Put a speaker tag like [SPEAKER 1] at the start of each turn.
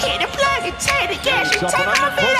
[SPEAKER 1] Hit the plug and take it, yeah, she take my feet